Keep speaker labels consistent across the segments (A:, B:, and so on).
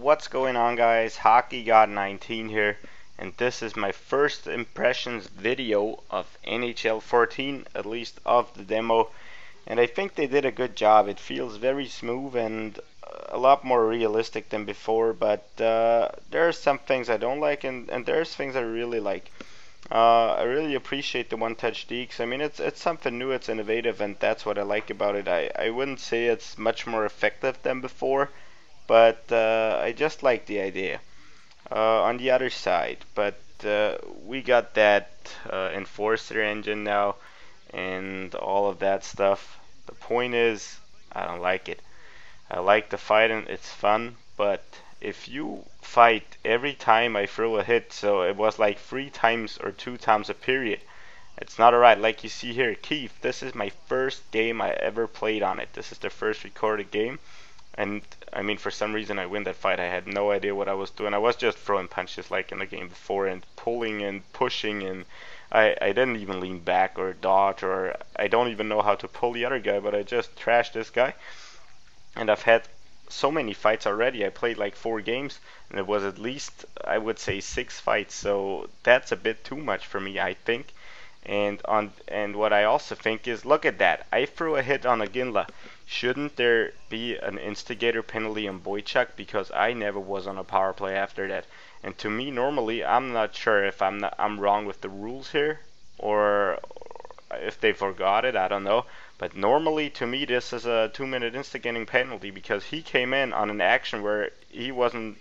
A: what's going on guys? Hockey God 19 here and this is my first impressions video of NHL 14, at least of the demo and I think they did a good job. It feels very smooth and a lot more realistic than before but uh, there are some things I don't like and, and there's things I really like. Uh, I really appreciate the one-touch dekes. I mean, it's it's something new, it's innovative, and that's what I like about it. I, I wouldn't say it's much more effective than before, but uh, I just like the idea. Uh, on the other side, but uh, we got that uh, enforcer engine now and all of that stuff. The point is, I don't like it. I like the fighting, it's fun, but if you fight every time I throw a hit, so it was like three times or two times a period, it's not alright. Like you see here, Keith, this is my first game I ever played on it. This is the first recorded game and I mean, for some reason, I win that fight. I had no idea what I was doing. I was just throwing punches like in the game before, and pulling and pushing, and I I didn't even lean back or dodge, or I don't even know how to pull the other guy. But I just trashed this guy, and I've had so many fights already. I played like four games, and it was at least I would say six fights. So that's a bit too much for me, I think. And on and what I also think is, look at that. I threw a hit on Iginla. Shouldn't there be an instigator penalty on Boychuk because I never was on a power play after that? And to me, normally, I'm not sure if I'm not, I'm wrong with the rules here or if they forgot it. I don't know. But normally, to me, this is a two-minute instigating penalty because he came in on an action where he wasn't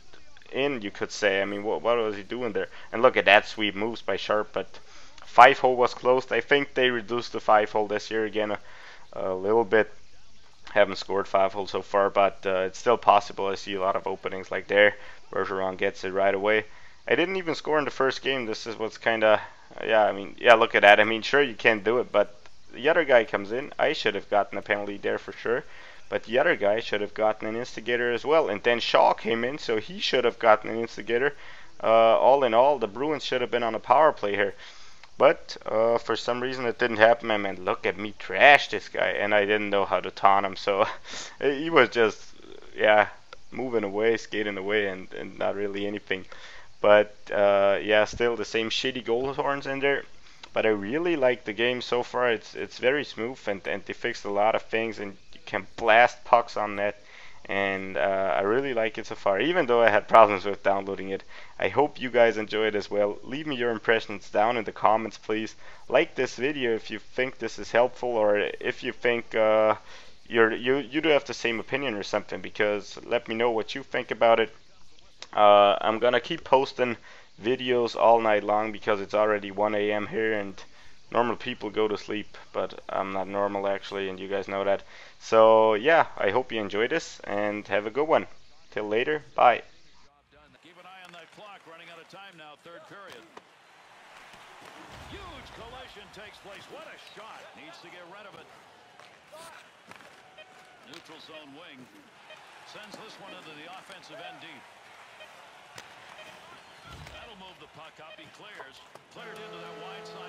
A: in. You could say. I mean, what, what was he doing there? And look at that sweep moves by Sharp, but five hole was closed. I think they reduced the five hole this year again a, a little bit. Haven't scored five hole so far, but uh, it's still possible. I see a lot of openings like there. Bergeron gets it right away. I didn't even score in the first game. This is what's kind of, yeah, I mean, yeah, look at that. I mean, sure, you can't do it, but the other guy comes in. I should have gotten a penalty there for sure. But the other guy should have gotten an instigator as well. And then Shaw came in, so he should have gotten an instigator. Uh, all in all, the Bruins should have been on a power play here. But uh, for some reason it didn't happen. I mean, look at me trash this guy, and I didn't know how to taunt him. So he was just, yeah, moving away, skating away, and, and not really anything. But uh, yeah, still the same shitty goal horns in there. But I really like the game so far. It's it's very smooth, and, and they fixed a lot of things, and you can blast pucks on net and uh, I really like it so far. Even though I had problems with downloading it I hope you guys enjoy it as well. Leave me your impressions down in the comments please. Like this video if you think this is helpful or if you think uh, you're you you do have the same opinion or something because let me know what you think about it. Uh, I'm gonna keep posting videos all night long because it's already 1 a.m. here and normal people go to sleep, but I'm not normal actually, and you guys know that. So yeah, I hope you enjoy this and have a good one. Till later, bye.
B: Keep an eye on that clock, running out of time now, third period. Huge collision takes place. What a shot. Needs to get rid of it. Neutral zone wing. Sends this one into the offensive end deep. That'll move the puck up. He clears. Cleared into that wide side.